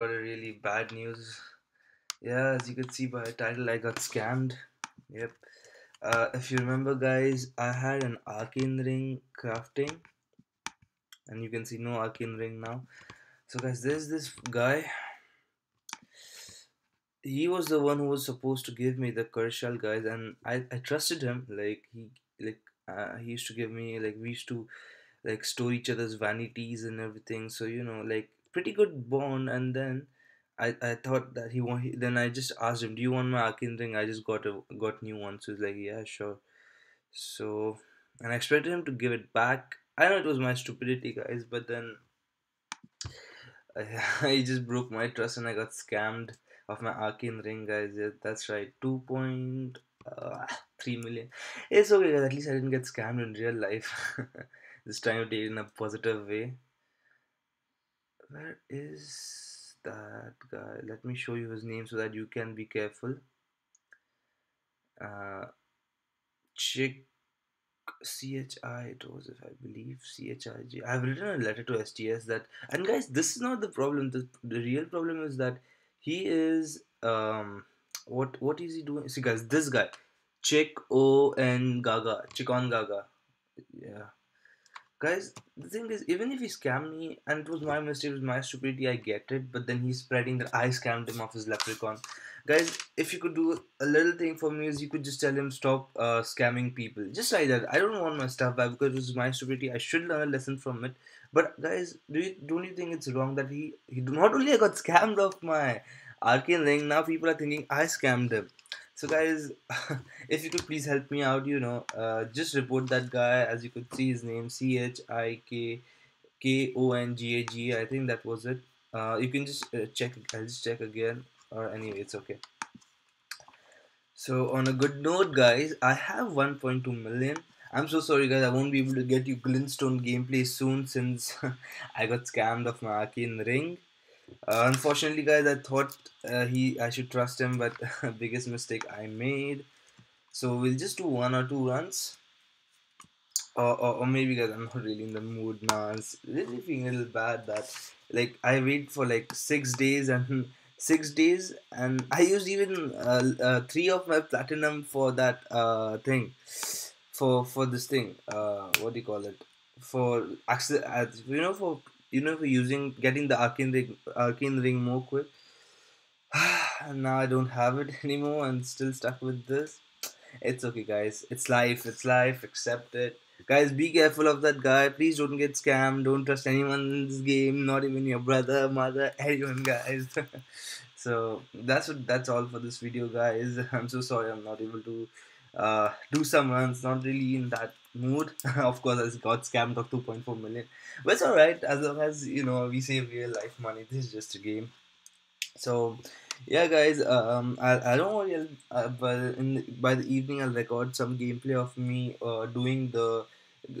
got a really bad news. Yeah, as you can see by the title, I got scammed. Yep. Uh, if you remember, guys, I had an arcane ring crafting, and you can see no arcane ring now. So, guys, there's this guy. He was the one who was supposed to give me the Kershal guys, and I, I trusted him. Like he like uh, he used to give me like we used to like store each other's vanities and everything. So you know like pretty good bond. And then I, I thought that he want. Then I just asked him, "Do you want my Arcane ring? I just got a got new one." So he's like, "Yeah, sure." So and I expected him to give it back. I know it was my stupidity, guys, but then I just broke my trust and I got scammed of my Arcane ring, guys. Yeah, that's right, two point uh, three million. It's okay, guys. At least I didn't get scammed in real life. this time to did in a positive way. Where is that guy? Let me show you his name so that you can be careful. Uh, Chick CHI it was if I believe CHIG. I've written a letter to STS that and guys this is not the problem. The, the real problem is that he is um what what is he doing? See guys this guy Chick O N Gaga Chick on Gaga. Yeah guys the thing is even if he scammed me and it was my mistake it was my stupidity i get it but then he's spreading that i scammed him off his leprechaun. Guys if you could do a little thing for me is you could just tell him stop uh, scamming people. Just like that. I don't want my stuff back because it was my stupidity. I should learn a lesson from it. But guys do you don't you think it's wrong that he he not only i got scammed off my arcane ring now people are thinking i scammed him so guys if you could please help me out you know uh, just report that guy. As you could see his name c-h-i-k-k-o-n-g-a-g i think that was it. Uh, you can just uh, check i'll just check again. Or anyway it's okay. So on a good note guys i have 1.2 million. I'm so sorry guys. I won't be able to get you glintstone gameplay soon since i got scammed of my arcane ring uh, unfortunately, guys, I thought uh, he I should trust him, but biggest mistake I made. So we'll just do one or two runs. Or, or, or maybe guys I'm not really in the mood now. It's really feeling a little bad that like I wait for like six days and six days and I used even uh, uh, three of my platinum for that uh, thing for for this thing uh, what do you call it for access you know for you know for using getting the arcane ring arcane ring more quick. Now I don't have it anymore. And still stuck with this. It's okay guys. It's life. It's life. Accept it. Guys be careful of that guy. Please don't get scammed. Don't trust anyone in this game. Not even your brother mother anyone guys. So that's what that's all for this video guys. I'm so sorry i'm not able to uh, do some runs not really in that mood. Of course i got scammed of 2.4 million. But it's all right as long as you know we save real life money this is just a game. So yeah guys um i, I don't worry uh, but in by the evening i'll record some gameplay of me uh, doing the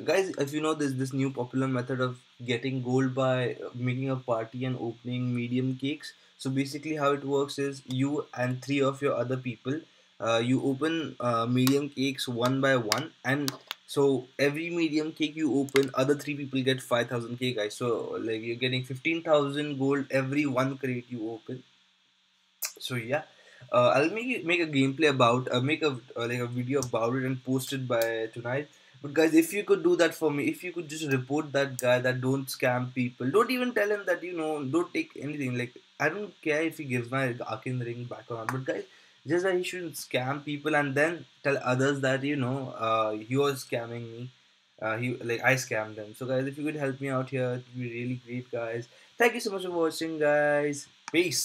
guys if you know this this new popular method of getting gold by making a party and opening medium cakes. So basically how it works is you and three of your other people uh, you open uh, medium cakes one by one and so every medium cake you open other three people get 5000 k guys so like you're getting 15000 gold every one crate you open. So yeah. Uh, i'll make make a gameplay about uh, make a uh, like a video about it and post it by tonight. But guys if you could do that for me if you could just report that guy that don't scam people don't even tell him that you know don't take anything. Like i don't care if he gives my arcane ring back or not. But guys just that he shouldn't scam people and then tell others that you know uh, he was scamming me. Uh, he like I scammed them. So guys if you could help me out here it would be really great guys. Thank you so much for watching guys. Peace